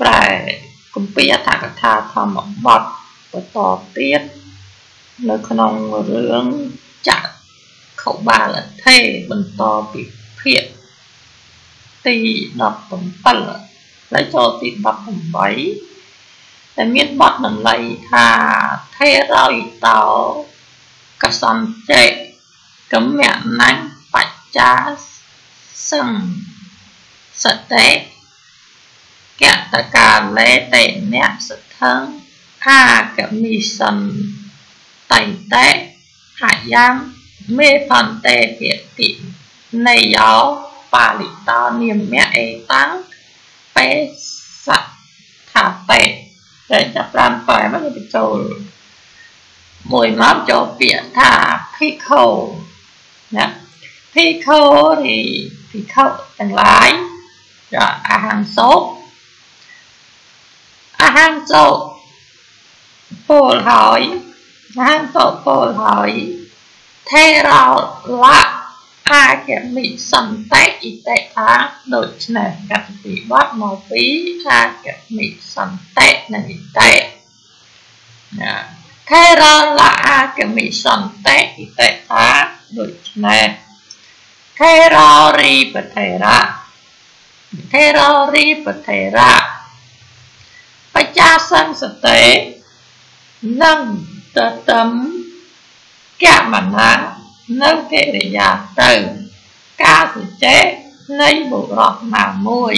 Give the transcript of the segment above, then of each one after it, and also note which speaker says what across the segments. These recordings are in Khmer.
Speaker 1: ប្រែគម្ពីរអត្ថកថាធម្មបទបន្តទៀតនៅក្នុងរឿងចក្រខុបាលថេបន្តពីភាគទី17ហើយចូលទី18ដែលមានបទតម្លៃថាថេរោយតោកសន្ចេកមៈណញ្ញបច្ចាសឹងសតេ កតកាលេតេអ្នកសថងអាកមិសិនតៃតេអាយ៉ាងមេផន្តេភិតិនៃយោបាលិតោនាមៈអេតាំងបេសថាតេតែចាប់ប្រាំតែមកបញ្ចូលមួយមកចូលពាក្យថាភិក្ខុណាភិក្ខុ thì ភិក្ខុទាំងឡាយចាអាហារសោក អាហារសោកពលហើយអាហារសោកពលហើយថេរោលៈអាចមិសន្តិអិតិថាដូច្នេះកតិពិបត្តិមកពីអាចមិសន្តិនិងអិតិណាថេរោលៈអាចមិសន្តិអិតិថាដូច្នេះថេរោរីបថេរៈថេរោរីបថេរៈ បច្ចាសង្សតិនិងតតឹមកមណានៅកិរិយាទៅការសច្ចេនៃបុរសណាមួយ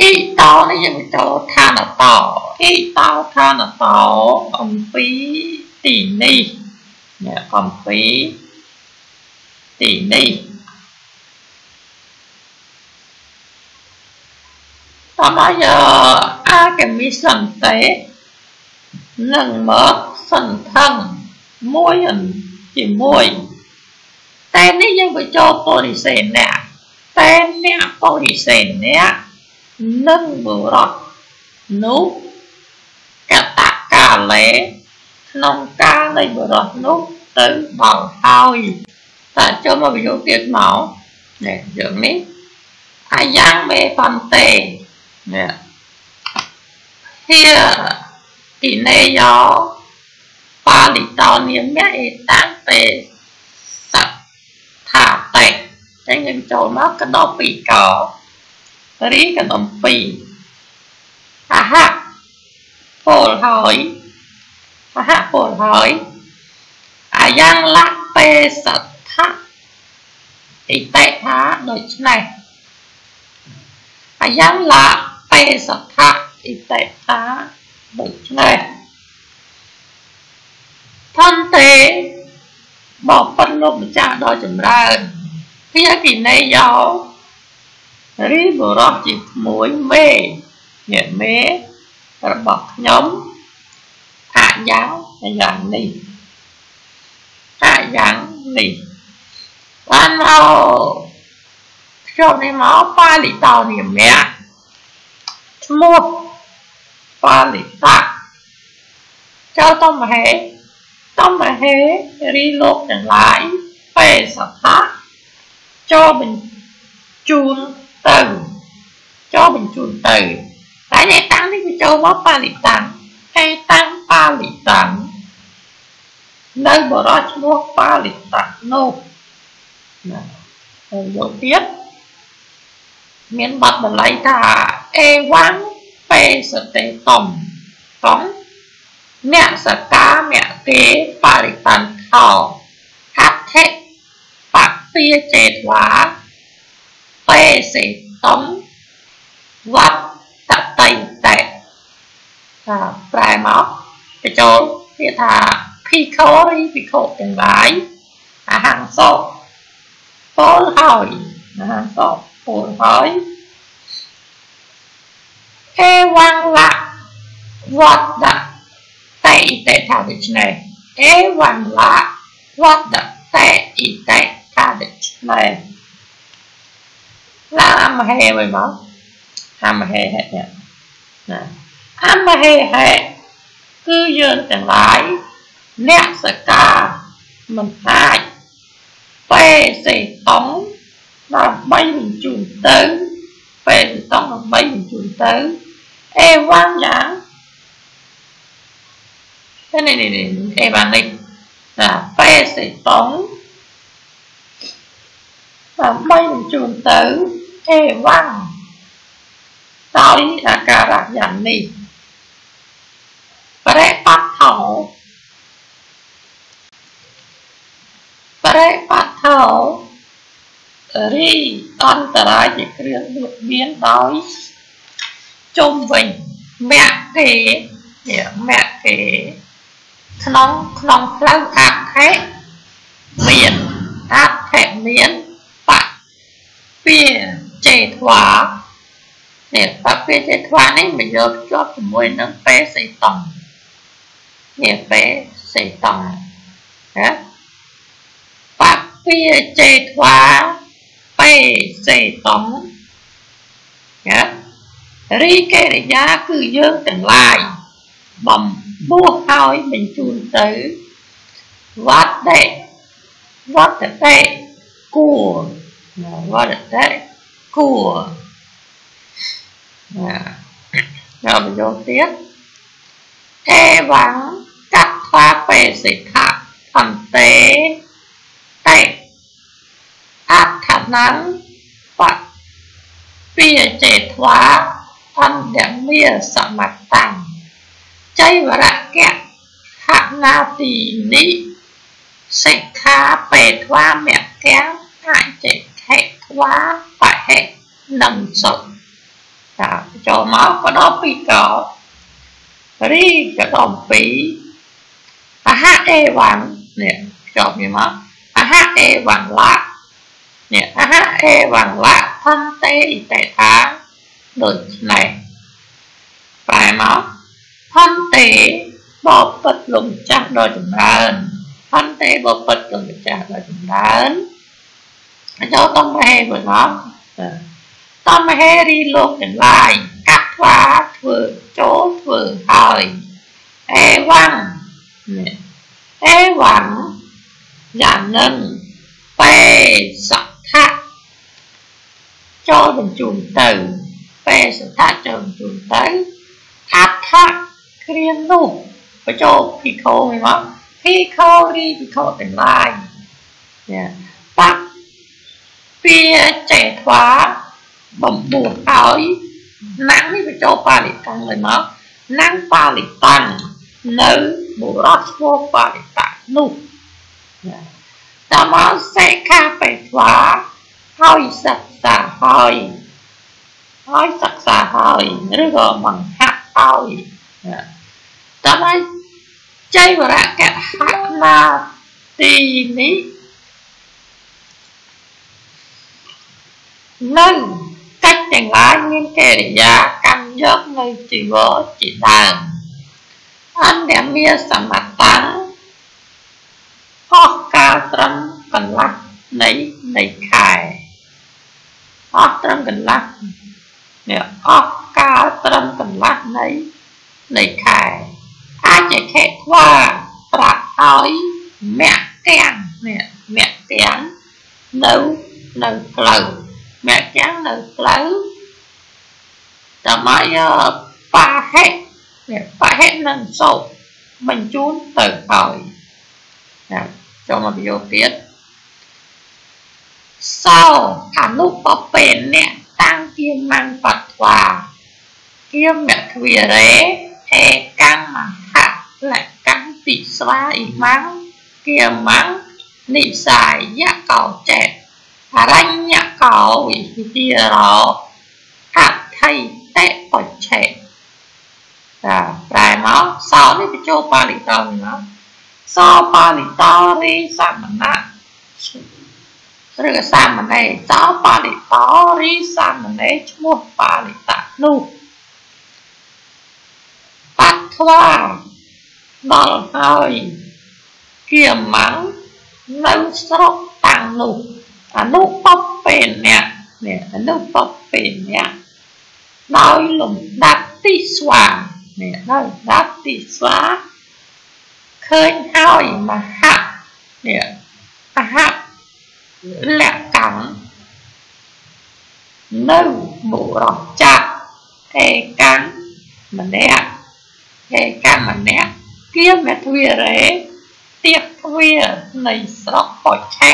Speaker 1: អ៊ីតោនេះយើងចូលឋានតោអ៊ីតោឋានតោអំពីទីនេះអ្នកអំពីទីនេះ តាមយកអាកមិសន្តិនឹងមកសន្ធឹងមួយជាមួយតែនេះយើងបញ្ចូលបរិសេនៈតែអ្នកបរិសេនៈនឹងបុរសនោះកតកាលេក្នុងកាលនៃ បុរសនោះទៅបោហើយតែចូលមកបញ្ចូលទៀតមកនេះយើងនេះអាយ៉ាងមេបន្តេនេះហៀទីនេយោបាលិតោនាមៈអេតាំងពេសថាតេចឹងយើងចូលមកកដោពីកោរីកដំពីអហៈពលហើយអហៈពលហើយអាយ៉ាងលៈពេសថៈអិតិថាដូច្នេះអាយ៉ាងលៈពេ សថៈអិតិថាដូច្នេះថន្ទេបបិទ្ធលោកម្ចាស់ដ៏ចម្រើនភាគិនេយោរីបរោះជាក្មួយមេអ្នកមេរបស់ខ្ញុំអាយ៉ាងយ៉ាងនេះអាយ៉ាងនេះបានមកខ្ញុំនេះមកបាលិតោនាមៈ ឈ្មោះបាលិតៈចៅតមហេតំហេរីលោកទាំងឡាយបេសថៈចូលបញ្ជូនទៅចូលបញ្ជូនទៅតែឯតាំងនេះវាចូលមកបាលិតាំងឯតាំងបាលិតាំងនៅបរោះឈ្មោះបាលិតាំងនោះណាហើយយកទៀតមានបទតម្លៃថា អេវ៉ាំងបេសតេតំតំអ្នកសកាមគេបរិបន្ថោហត្ថិបពាចេតវាបេសេតំវត្តតៃតេថាប្រែមកបញ្ចូលវាថាភិក្ខុរីភិក្ខុទាំងឡាយអាហារសោពលហើយអាហារសោពលហើយ អេវ៉ាំងលៈវត្តតេអ៊ីតេថាដូច្នេះអេវ៉ាន់ឡាវត្តតេអ៊ីតេថាដូច្នេះឡាអមហេវិញមកអមហេហេណាអមហេហេគឺយើងទាំងឡាយអ្នកសកាមិនអាចពេសេតងដើម្បីបញ្ជូនទៅពេសេតងដើម្បីបញ្ជូនទៅ អេវ៉ាំងយ៉ាងនេះនេះនេះអេវ៉ាំងនេះណាពេសេតងដើម្បីបញ្ជូនទៅអេវ៉ាំងដោយអាការៈយ៉ាងនេះបរិបត្តិថោបរិបត្តិថោរីអន្តរាយជាគ្រឿងលួចមានដោយ ជុំវិញមគ្គគេមគ្គគេក្នុងក្នុងផ្លូវអខេមានអខេមានបពាចេធ្វានេះបពាចេធ្វានេះមកយកភ្ជាប់ជាមួយនឹងពេសីតង់នេះពេសីតង់ណាបពាចេធ្វាពេសេតង់ណា រីកេរិយាគឺយើងទាំងឡាយបំពោះឲ្យបញ្ជូនទៅវត្តដេវត្តដេគួរវត្តដេគួរណាដល់បញ្ចូលទៀតអេវ៉ាំងកាត់ខ្វាបេសិខៈអន្តេតេអដ្ឋណੰបពាចេធ្វា អន្តមាសមត្តੰចៃវរៈកៈហនាទីនិសិក្ខាបេធ្វាមគ្គៈអចេខេធ្វាបហេនឹងសុតតាចូលមកក៏ដល់ពីកោរីក៏ដល់ពីអហអេវ៉ាំងនេះចូលមានម ដូចនេះបែរមកផន្តេបបិទ្ធលោកម្ចាស់ដ៏ចម្រើនផន្តេបបិទ្ធលោកម្ចាស់ដ៏ចម្រើនចូលតំហេមួយមកតំហេរីលោកទាំងឡាយកាត់ខ្វាធ្វើចូលធ្វើហើយអេវ៉ាំងនេះអេវ៉ាំងយ៉ាងនឹងពេសថៈចូលបញ្ជូនទៅ ពេស្ថាជនទូទៅអត្ថគ្រាមនោះបញ្ចូលភិក្ខុមក ភិក្ខុរីភិក្ខុទាំងឡាយណាបពាចេថ្វាបំពោះឲ្យណាំងនេះបញ្ចូលបាលិតាំងឲ្យមកណាំងបាលិតាំងនៅបុរសឈ្មោះបាលិតាំងនោះណាតាមសេខាបេថ្វាហើយសិក្សាហើយ ហើយសិក្សាហើយឬក៏បង្ហាត់ហើយតាមហើយចៃវរៈកហណាទីនេះនឹងកិច្ចទាំងឡាយមានកិរិយាកម្មយកនៅជីវរជាដើមអន្តមានសមត្តៈអស់កាលត្រឹមកន្លះនៃនៃខែអស់ត្រឹមកន្លះ នេះអស់កាលត្រឹមកន្លះនៃនៃខែអាចជាខេខ្វាប្រាក់ឲ្យមគ្គទាំងនេះមគ្គទាំងនៅនៅផ្លូវមគ្គទាំងនៅផ្លូវតាមយកបាហេនេះបាហេនឹងសោបញ្ជូនទៅហើយណាចូលមកយោទៀតសោអនុបពេអ្នក តាំងជាមੰបត្វាគៀមមគ្វីរេអេកម្មមហៈលកម្មពិស្វាអ៊ីម៉ាំងគៀម៉ាំងនិសាយកោចេតអរញ្ញកោវិទិរោអថៃតេបច្ឆេតាប្រែមកសោនេះបញ្ចូលបាលិតោនេះមកសោបាលិតោរីសមណៈ ឬក៏សាមណេរសោបាលិតោរីសាមណេរឈ្មោះបាលិតៈនោះខ្វាដល់ហើយគៀម៉ាំងនៅស្រុកតាំងនោះអនុបពេលអ្នកនេះអនុបពេលអ្នកដោយលំដាប់ទីស្វានេះដោយលំដាប់ទីស្វាឃើញហើយមហៈនេះអហៈ លក្ខੰនៅបុរសចាក់ឯកាំងម្នាក់គេកម្មម្នាក់គៀមេទ្វារេទៀកទ្វារនៃស្រុកបច្ឆេ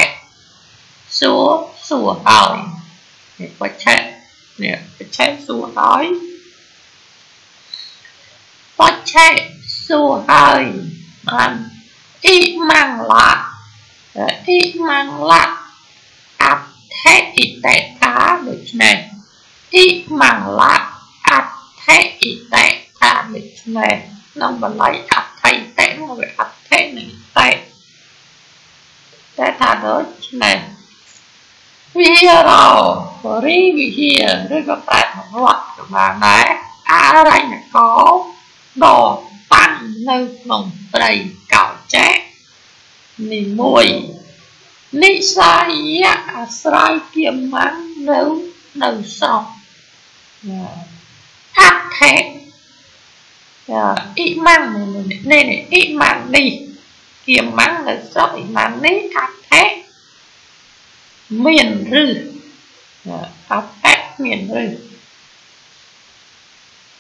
Speaker 1: សួរសួរហើយនេះបច្ឆេនេះបច្ឆេសួរហើយបច្ឆេសួរហើយបានអ៊ីម៉ាំងឡាអ៊ីម៉ាំងឡាអ ថេអ៊ីតេតាដូច្នេះអ៊ីម៉ាំងឡាអថេអ៊ីតេតាដូច្នេះក្នុងបល័យអថេតេនោះវាអថេនឹងតេតែថាដូចនេះវិហារោរីវិហារឬក៏ប្រែថាវត្តក៏បានដែរអរញ្ញកោដ៏តាំងនៅក្នុងព្រៃកោចេនីមួយ និសាយៈអាស្រ័យគៀមងនៅនៅស្រុកអថេអ៊ីម៉ាំងនេះនេះអ៊ីម៉ាំងនេះគៀមងនៅស្រុកអ៊ីម៉ាំងនេះអថេមានឬអថេមានឬ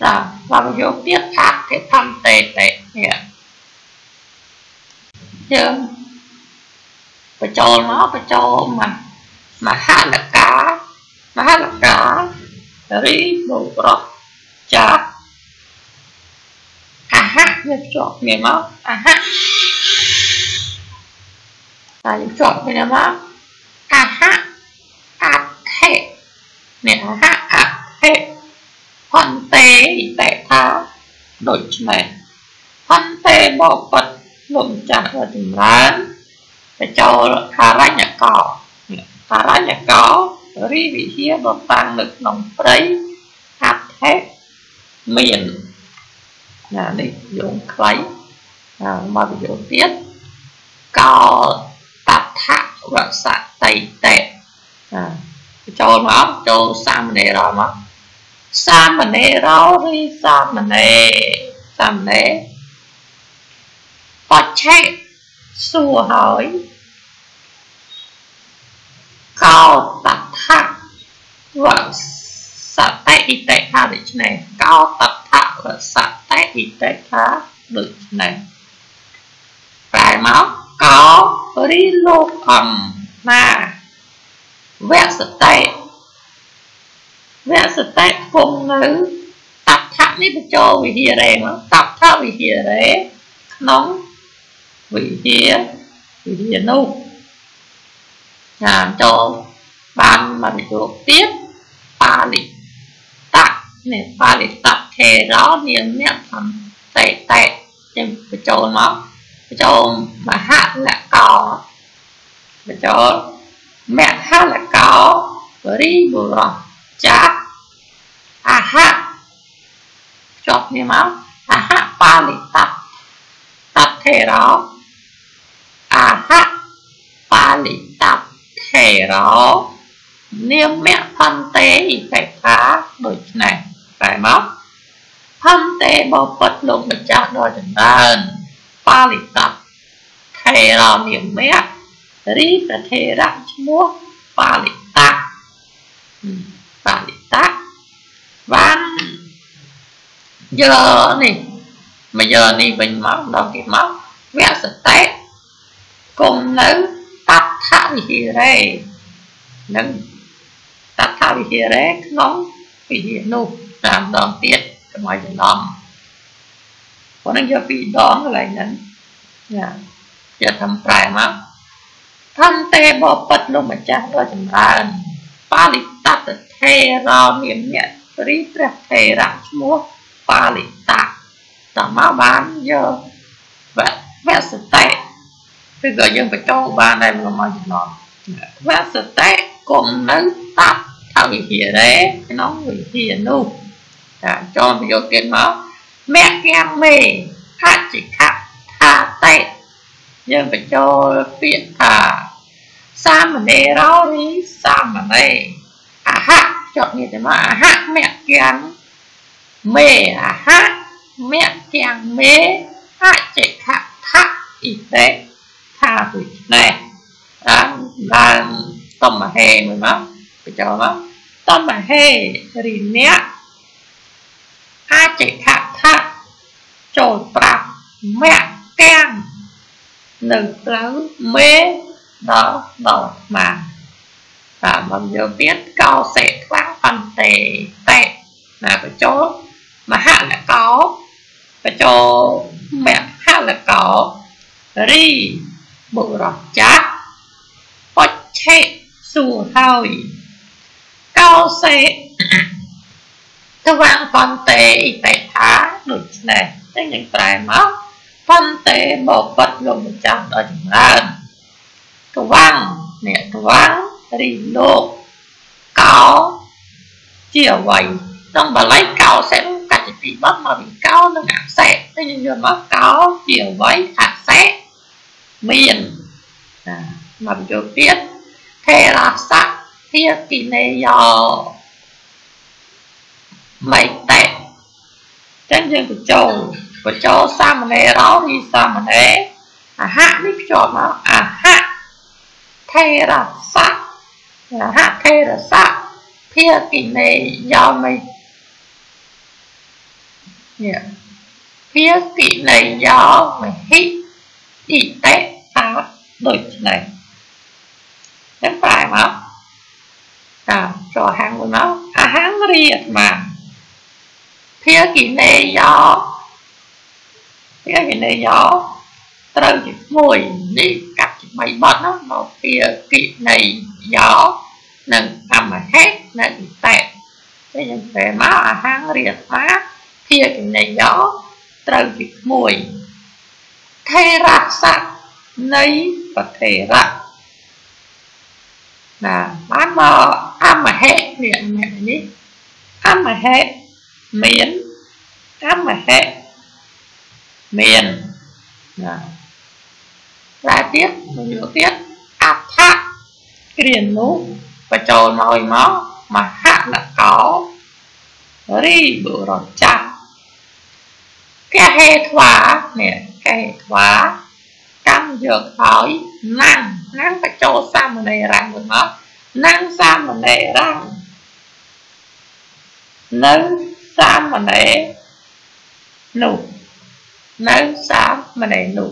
Speaker 1: ចាបើយកទៀតអថេធម្មតេតេនេះយើង បញ្ចូលមកបញ្ចូលមកមហាលកាមហាលការីបុរសចាអហៈយកជាប់គ្នាមកអហៈតែយកជាប់គ្នាមកអហៈអថេនេះអហៈអថេផន្តេតេថាដូច្នេះផន្តេបបិទ្ធលោកម្ចាស់ដ៏ចម្រើន ទៅចូលខារញ្ញកោខារញ្ញកោរីវិហារដ៏តាំងនៅក្នុងព្រៃអថេមានណានេះយោងខ្លីមកយោងទៀតកោតថវសតិតេចូលមកចូលសាមណេរមកសាមណេររីសាមណេរសាមណេរបច្ឆេ សួរហើយកោតថវសតិអ៊ីតេថាដូច្នេះកោតថវសតិអ៊ីតេថាដូច្នេះប្រែមកកោរីលោកអង្គណាវសតិវសតិគង់នៅតថនេះបញ្ចូលវិហារេមកតថវិហារេក្នុង វិហារវិហារនោះចាចូលបានមកយកទៀតបាលិតនេះបាលិតថេរោនាងអ្នកធម្មតេតេចឹងបញ្ចូលមកបញ្ចូលមហលកោបញ្ចូលមហលកោរីបុរសចាអហៈចប់នេះមកអហៈបាលិតតថេរោអហៈបាលិតថេ រោនាមៈផន្តេបេថាដូច្នេះតែមកផន្តេបបិទ្ធលោកម្ចាស់ដ៏ចម្រើនបាលិតថេរោនាមៈរីប្រធេរៈឈ្មោះបាលិតបាលិតបានយកនេះមកយកនេះវិញមកដល់គេមកវសតិគុំនៅតថវិហារេ នឹងតថវិហារេក្នុងវិហារនោះតាមដងទៀតកុំឲ្យច្រឡំព្រោះនឹងយកពីរដងកន្លែងហ្នឹងចាយកធ្វើប្រែមកធម្មទេបបិទ្ធលោកម្ចាស់ដ៏ចម្រើនបាលិតតថេរោនាមអ្នករីព្រះថេរៈឈ្មោះបាលិតៈតមកបានយកវសតិគឺក៏យើងបញ្ចូលបានដែរមកមកចំណងវសតិ គុំនៅតាប់ថវិហារេក្នុងវិហារនោះចាចូលប្រយោគទៀតមកមគ្គមេខចិខថាតេយើងបញ្ចូលពាក្យថាសាមណេរោរីសាមណេរអហៈចប់នេះទៅមកអហៈមគ្គមេអហៈមគ្គមេខចិខថាអ៊ីតេថាដូចនេះបានបានតំ មហេមួយមកបញ្ចូលមកតំមហេរីអ្នកអាចចេខចូលប្រាប់មាក់ទាំងនៅផ្លូវមេដល់ដល់មកតាមមកយកទៀតកោសេខ្វាំងអន្តេតេណាបញ្ចូលមហលកោបញ្ចូលមហលកោរីបុរសចាស់បច្ឆេ សួរហើយកោសេថ្វាំងបន្តេអ៊ីតេថាដូច្នេះតែយើងប្រែមកបន្តេបបិទ្ធលោកម្ចាស់ដ៏ចម្រើនថ្វាំងអ្នកថ្វាំងរីលោកកោជាអ្វីក្នុងបាលីកោសេកតិពីបត់មកពីកោនិងអសេតែយើងយកមកកោជាអ្វីអសេមានណាមកយកទៀត ថេរសៈធាគិនេយោមិនតែចឹងយើងបញ្ចូលបញ្ចូលសាមណេរោនេះសាមណេរអហៈនេះភ្ជាប់មកអហៈថេរសៈអហៈថេរសៈភាគិនេយោមិន នេះភាគិនេយោមហិអ៊ីតេអាដូចនេះចឹងប្រែមកតាមចូលហាងមកអាហាងរីអាត្មាភាគិនេយោភាគិនេយោត្រូវជាមួយនេះកាត់ជា3បត់ណាមកភាគិនេយោនិងកម្មហេតុនិងអិតេតែយើងប្រែមកអាហាងរីអាត្មាភាគិនេយោត្រូវជាមួយថេរស័កនៃប្រធេរៈ ណាបានមកអមហេនេះនេះអមហេមានអមហេមានណាតែទៀតមួយទៀតអដ្ឋគ្រានោះបញ្ចូលមកមកមហល យកហើយណាំងណាំងបញ្ចូលសាមណេររាំងមួយមកណាំងសាមណេររាំងនៅសាមណេរនោះនៅសាមណេរនោះ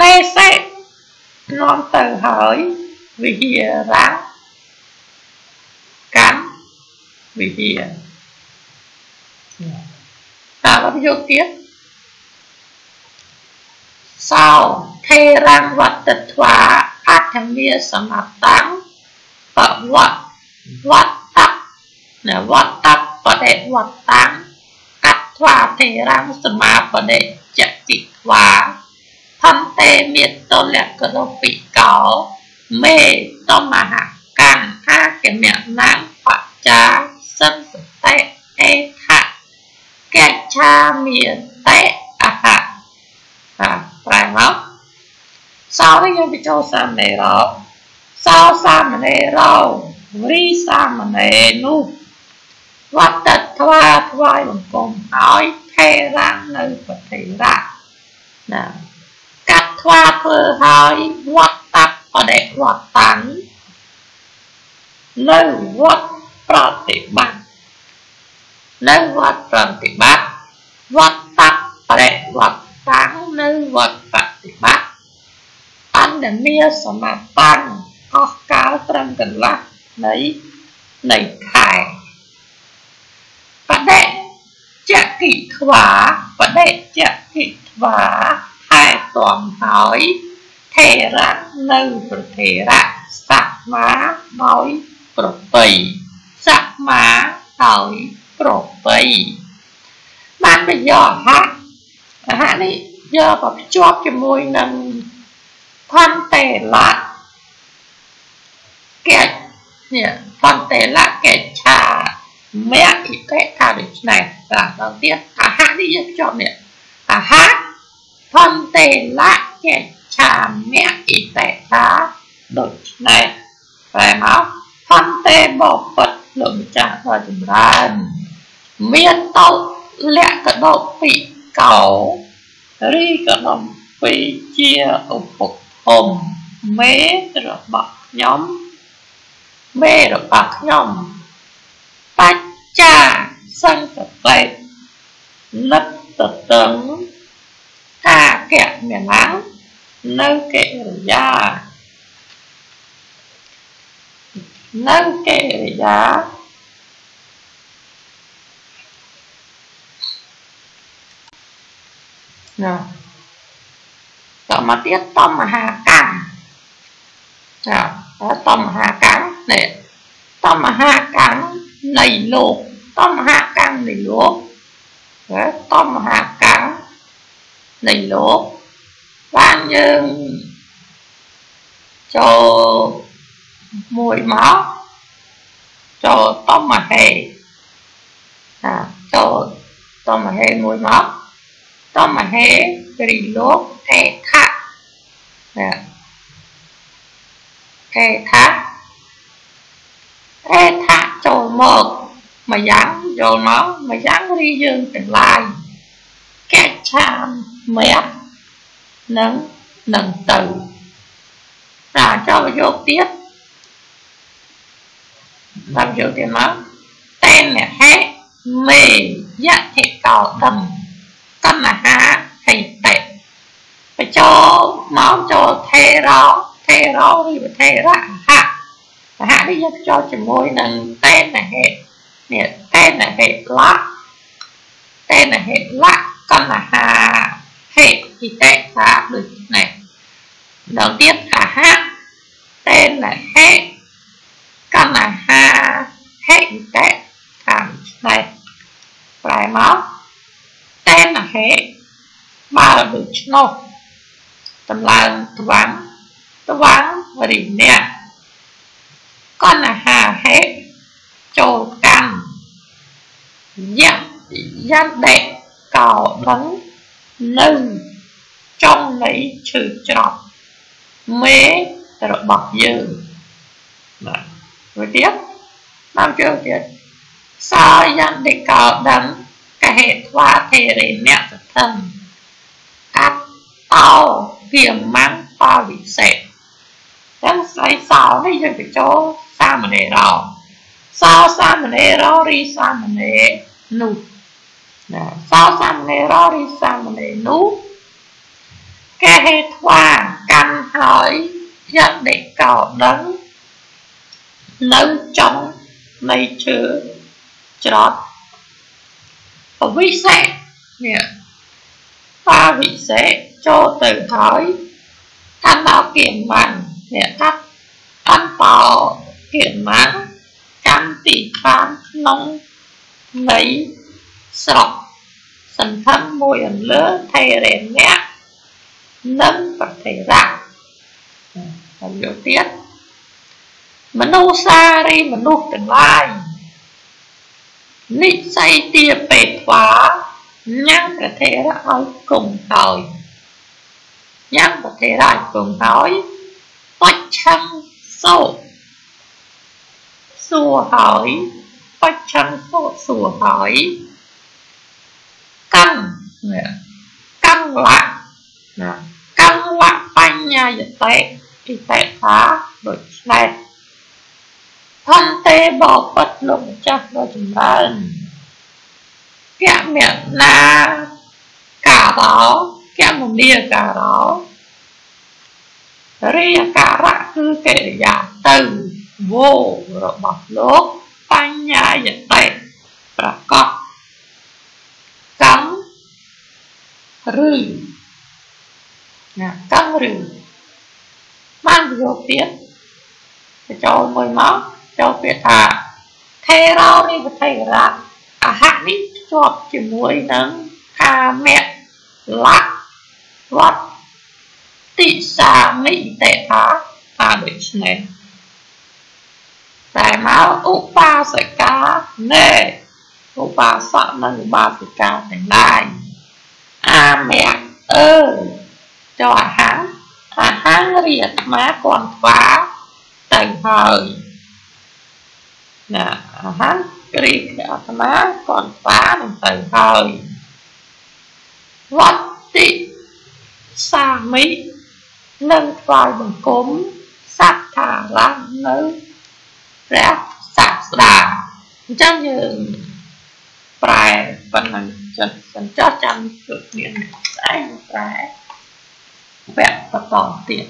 Speaker 1: ណេសេនាំទៅហើយវិហារៈកម្មវិហារតាមយកទៀតសោ ថេរងវត្តធ្វាអធមាសមតាំងបវត្តវត្តណវត្តបដិវត្តាំងអត្វាថេរងសមាបដិចតិធ្វាផន្តេមេតលកណពិកោមេតមហកម្មហាគមណាំបច្ចាសិនសតេអេថៈកច្ឆាមេតេអហៈប្រែមក សោនេះយើងបញ្ចូលសាមណេរោសោសាមណេរោរីសាមណេរនោះវត្តថ្វាថ្វាយបង្គំឲ្យថេរានៅប្រតិរៈណាកាត់ថ្វាធ្វើឲ្យវត្តតបដិវត្តតាំងនៅវត្តប្រតិបត្តិនៅវត្តប្រតិបត្តិវត្តតបដិវត្តតាំងនៅវត្តបតិបត្តិ អន្តមាសមតាំងអស់កាលត្រឹមកន្លះនៃនៃខែបដិចកិធ្វាបដិចកិធ្វាហែតំហើយថេរៈនៅប្រធេរៈសមាដោយប្របីសមាដោយប្របីបានបញ្ញអហៈអាហារនេះយកមកភ្ជាប់ជាមួយនឹង ផន្តេលៈកេនេះផន្តេលៈកេឆាមគ្គិតេថាដូច្នេះបាទដល់ទៀតអាហារនេះយើងភ្ជាប់នេះអាហារផន្តេលៈកេឆាមគ្គិតេថាដូច្នេះប្រែមកផន្តេបបិទ្ធលោកម្ចាស់ដ៏ចម្រើនមានតោលក្ខណោពីកោរីកនំពីជាឧប ធមមេរបស់ខ្ញុំមេរបស់ខ្ញុំបច្ចាសង្កបេនិតតឹងកៈមានណានៅកិរិយានៅកិរិយាណា តមកទៀតតមហាកម្មចាតមហាកម្មនេះតមហាកម្មនៃលោកតមហា កម្មនៃលោកតមហាកម្មនៃលោកបានយើងចូលមួយមកចូលតមហេអាចូលតមហេមួយមកតមហេរីលោកអេខៈ ណាអេខៈអេខៈចូលមកម្យ៉ាងចូលមកម្យ៉ាងរីយើងទាំងឡាយកែឆាមមេនឹងនឹងទៅណាចូលយកទៀតតាមយកទៀតមកតែនហេមេយៈធិកោតំកណ្ហាហិតេបញ្ចូលមកចូលថេរោថេរោឬថេរៈហៈហៈនេះយើងចូលជាមួយនឹងតែនហេនេះតែនហេលៈតែនហេលៈកណ្ហាហេហិតេថាដូចនេះដល់ទៀតអហៈតែនហេកណ្ហាហេតេខាងនេះប្រែមកតែន ហេបើដូច្នោះតម្លើងត្វាំងត្វាំងរីអ្នកកណ្ហាហេចូលកាន់យៈយៈដេកកោដឹងនៅចុងនៃឈឺច្រប់មេរបស់យើងបាទមួយទៀតតាមជើងទៀតសាយន្តិកោដឹងក ហេធ្វាធេរិមៈសធិកាត់តោវាមាំងបវិសេសទាំងស្អីសោនេះយើងទៅចូលសាមណេរោសោសាមណេរោរីសាមណេរនោះណាសោសាមណេរោរីសាមណេរនោះកហេធ្វាកាន់ហើយយន្តិកោដឹងនៅចំនៃជើច្រត់អ វិសេសនេះបាវិសេសចូលទៅហើយកាន់ដល់គៀនបាននេះកាត់កាន់បោគៀនបានកាន់ទីបានក្នុងនៃស្រុកសន្ធិនមួយអន្លើថេរេអ្នកនិងប្រធេរៈហើយយកទៀតមនុស្សសារីមនុស្សទាំងឡាយ និស័យទាបេថ្វាញ៉ាំប្រធេរៈឲ្យគុំហើយញ៉ាំប្រធេរៈឲ្យគុំហើយបច្ឆឹងសោសួរហើយបច្ឆឹងសោសួ រហើយកម្មកម្មលៈណាកម្មលៈបញ្ញាយតេអិតេថាដូចនេះផន្តេបបិទ្ធលោកម្ចាស់ដ៏ចម្រើនគមណាការោគមនីការោរិយការៈគឺកិរិយាទៅវោរបស់លោកបញ្ញាយតេប្រកបកម្មឬណាកម្មឬបានយកទៀតទៅចូលមួយមក ចូលពាក្យថាថេរោនិវថេរៈអហៈនេះជាប់ជាមួយនឹងកាមៈលៈវត្តតិសាមិតេថាថាដូច្នេះតែមកឧបាសិកាណែឧបាសកនិងឧបាសិកាទាំងឡាយអាមៈអើចូលអាហារអាហាររីអាត្មាគន់ថ្វាទៅហើយ ណាអាហារគ្រីអាត្មាកនស្វានឹងទៅហើយវត្តិសាមិនឹងថ្វាយបង្គំសត្ថារៈនៅព្រះសាស្តាអញ្ចឹងយើងប្រែប៉ុណ្ណឹងចិត្តសិនចោះចាំជួបគ្នាស្អែកប្រែវគ្គបន្តទៀត